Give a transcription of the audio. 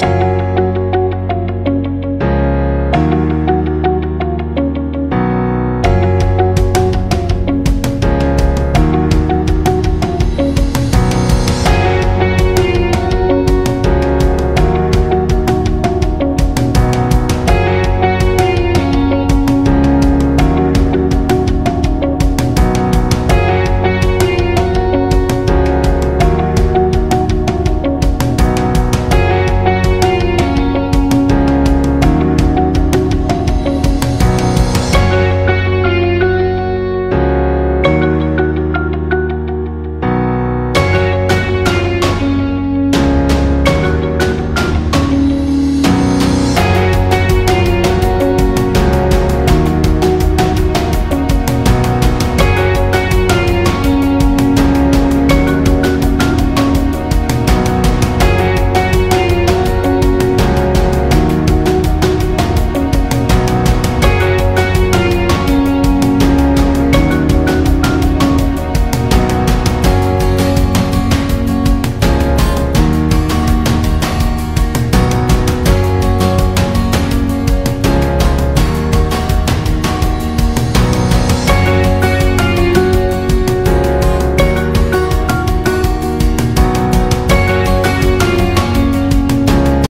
Bye.